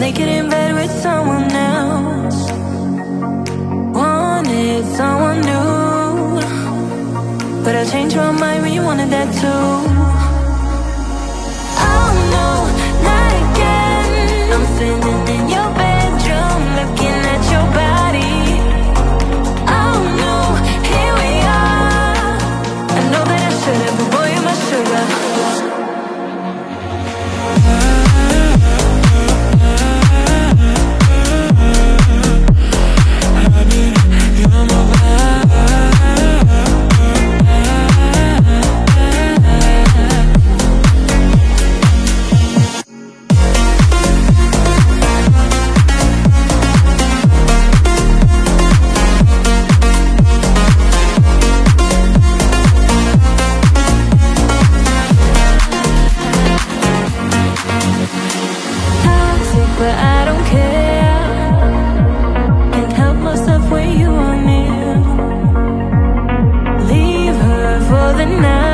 naked in bed with someone else. Wanted someone new. But I changed my mind when you wanted that too. But I don't care. Can't help myself when you are near. Leave her for the night.